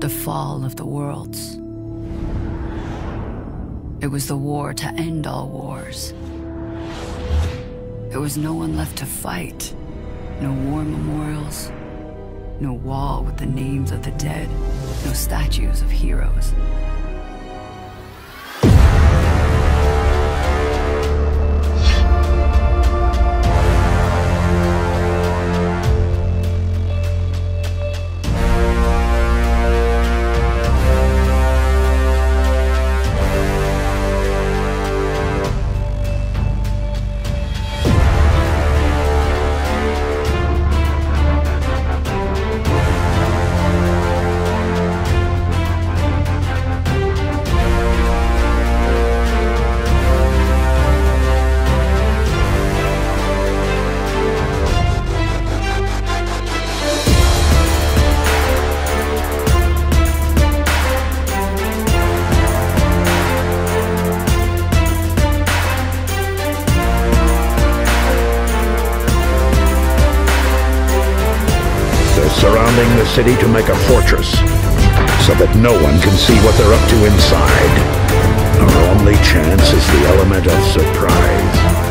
the fall of the worlds. It was the war to end all wars. There was no one left to fight. No war memorials. No wall with the names of the dead. No statues of heroes. Surrounding the city to make a fortress, so that no one can see what they're up to inside. Our only chance is the element of surprise.